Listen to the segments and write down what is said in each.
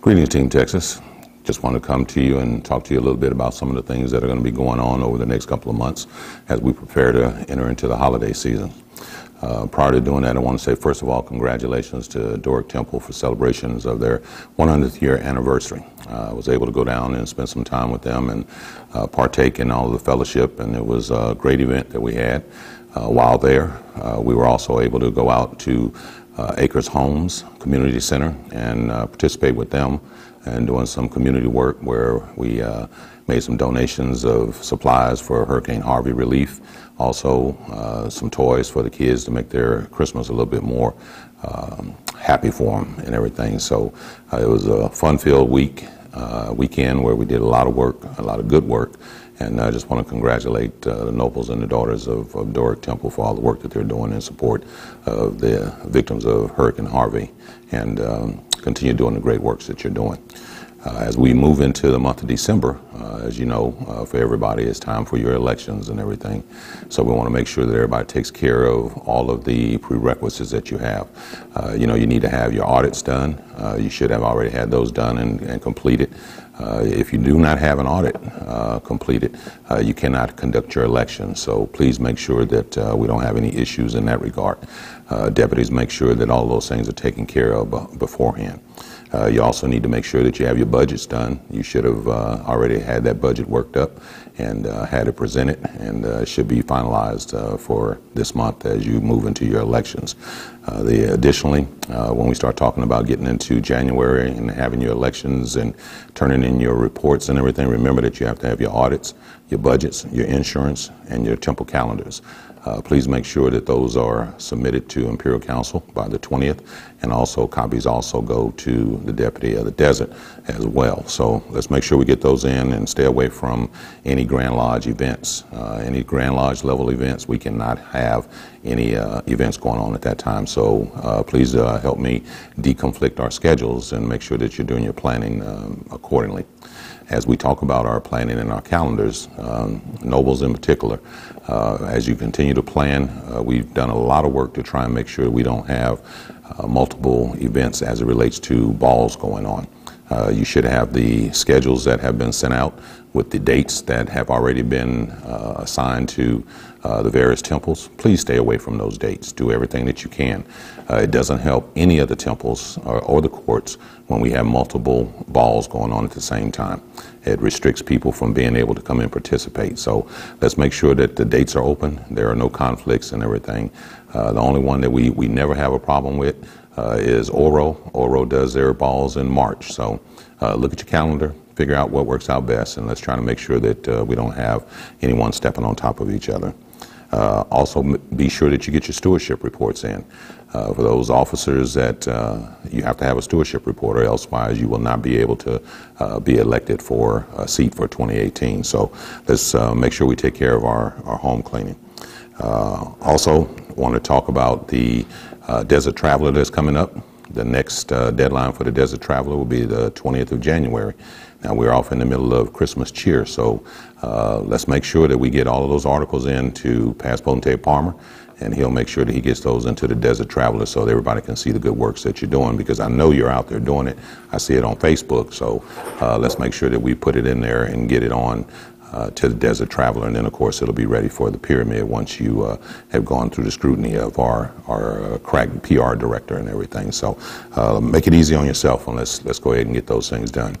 Greetings, Team Texas. Just want to come to you and talk to you a little bit about some of the things that are going to be going on over the next couple of months as we prepare to enter into the holiday season. Uh, prior to doing that, I want to say, first of all, congratulations to Doric Temple for celebrations of their 100th year anniversary. Uh, I was able to go down and spend some time with them and uh, partake in all of the fellowship, and it was a great event that we had. Uh, while there, uh, we were also able to go out to uh, Acres Homes Community Center and participate with them and doing some community work where we made some donations of supplies for Hurricane Harvey relief. Also, uh, some toys for the kids to make their Christmas a little bit more um, happy for them and everything. So uh, it was a fun-filled week, uh, weekend where we did a lot of work, a lot of good work. And I just want to congratulate uh, the nobles and the daughters of, of, Doric Temple for all the work that they're doing in support of the victims of Hurricane Harvey and um, continue doing the great works that you're doing. Uh, as we move into the month of December, uh, as you know, uh, for everybody, it's time for your elections and everything. So we want to make sure that everybody takes care of all of the prerequisites that you have. Uh, you know, you need to have your audits done. Uh, you should have already had those done and, and completed. Uh, if you do not have an audit completed, you cannot conduct your election. So please make sure that we don't have any issues in that regard. deputies make sure that all those things are taken care of beforehand. Uh, you also need to make sure that you have your budgets done. You should have uh, already had that budget worked up and uh, had it presented, and uh, should be finalized uh, for this month as you move into your elections. Uh, the, additionally, when we start talking about getting into January and having your elections and turning in your reports and everything, remember that you have to have your audits, your budgets, your insurance, and your temple calendars. Uh, please make sure that those are submitted to Imperial Council by the 20th, and also copies also go to the Deputy of the Desert as well. So let's make sure we get those in and stay away from any Grand Lodge events. Uh, any Grand Lodge level events, we cannot have any uh, events going on at that time. So uh, please uh, help me deconflict our schedules and make sure that you're doing your planning um, accordingly as we talk about our planning and our calendars, um, Nobles in particular, uh, as you continue to plan, uh, we've done a lot of work to try and make sure we don't have uh, multiple events as it relates to balls going on. Uh, you should have the schedules that have been sent out with the dates that have already been uh, assigned to uh, the various temples. Please stay away from those dates. Do everything that you can. Uh, it doesn't help any of the temples or, or, the courts when we have multiple balls going on at the same time. It restricts people from being able to come and participate. So let's make sure that the dates are open. There are no conflicts and everything. Uh, the only one that we, we never have a problem with uh, is Oro. Oro does their balls in March. So uh, look at your calendar, figure out what works out best, and let's try to make sure that uh, we don't have anyone stepping on top of each other. Uh, also, be sure that you get your stewardship reports in. Uh, for those officers that uh, you have to have a stewardship report, or elsewise you will not be able to uh, be elected for a seat for 2018. So let's uh, make sure we take care of our, our home cleaning. also, want to talk about the Desert Traveler that's coming up. The next uh, deadline for the Desert Traveler will be the 20th of January. Now we're off in the middle of Christmas cheer, so uh, let's make sure that we get all of those articles in to Past Potentate Parmer, and he'll make sure that he gets those into the Desert Traveler so that everybody can see the good works that you're doing because I know you're out there doing it. I see it on Facebook, so uh, let's make sure that we put it in there and get it on uh, to the Desert Traveler, and then of course it'll be ready for the Pyramid once you uh, have gone through the scrutiny of our our uh, crack PR director and everything. So uh, make it easy on yourself, and let's let's go ahead and get those things done.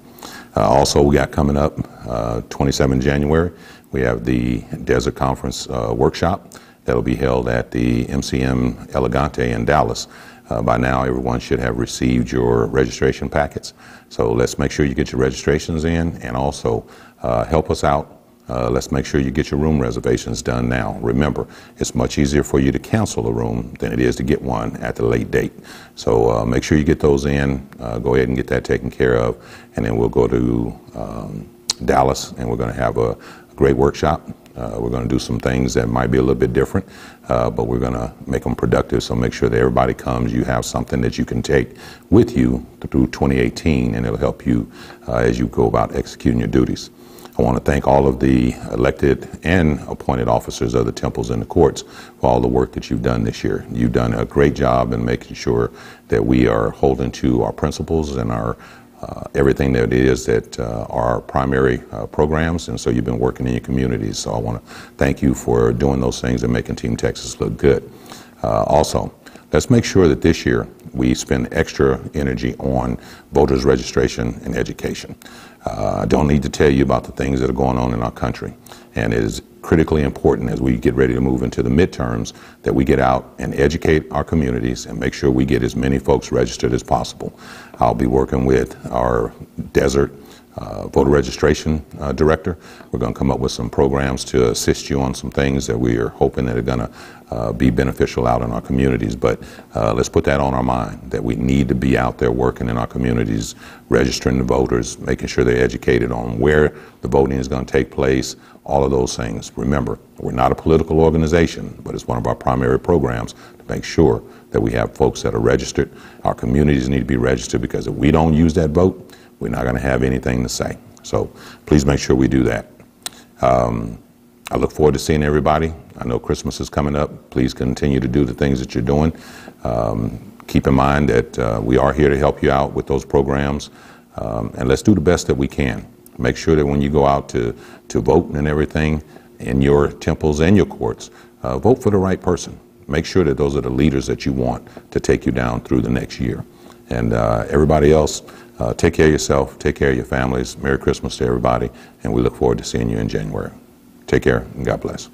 Uh, also, we got coming up uh, 27 January. We have the Desert Conference workshop that'll be held at the MCM Elegante in Dallas. Uh, by now, everyone should have received your registration packets. So let's make sure you get your registrations in and also uh, help us out. Uh, let's make sure you get your room reservations done now. Remember, it's much easier for you to cancel a room than it is to get one at the late date. So uh, make sure you get those in. Uh, go ahead and get that taken care of. And then we'll go to um, Dallas and we're going to have a, great workshop. Uh, we're going to do some things that might be a little bit different, uh, but we're going to make them productive. So make sure that everybody comes. You have something that you can take with you through 2018, and it'll help you uh, as you go about executing your duties. I want to thank all of the elected and appointed officers of the temples and the courts for all the work that you've done this year. You've done a great job in making sure that we are holding to our principles and our uh, everything that it is that uh, our primary uh, programs, and so you've been working in your communities. So I want to thank you for doing those things and making Team Texas look good. Uh, also, let's make sure that this year we spend extra energy on voters registration and education. Uh, I don't need to tell you about the things that are going on in our country, and it is critically important as we get ready to move into the midterms that we get out and educate our communities and make sure we get as many folks registered as possible. I'll be working with our desert voter registration uh, director. We're going to come up with some programs to assist you on some things that we are hoping that are going to uh, be beneficial out in our communities. But uh, let's put that on our mind that we need to be out there working in our communities, registering the voters, making sure they're educated on where the voting is going to take place, all of those things. Remember, we're not a political organization, but it's one of our primary programs to make sure that we have folks that are registered. Our communities need to be registered because if we don't use that vote, we're not going to have anything to say. So please make sure we do that. Um, I look forward to seeing everybody. I know Christmas is coming up. Please continue to do the things that you're doing. Um, keep in mind that uh, we are here to help you out with those programs. Um, and let's do the best that we can. Make sure that when you go out to, to vote and everything in your temples and your courts, uh, vote for the right person. Make sure that those are the leaders that you want to take you down through the next year. And uh, everybody else, uh, take care of yourself, take care of your families. Merry Christmas to everybody, and we look forward to seeing you in January. Take care, and God bless.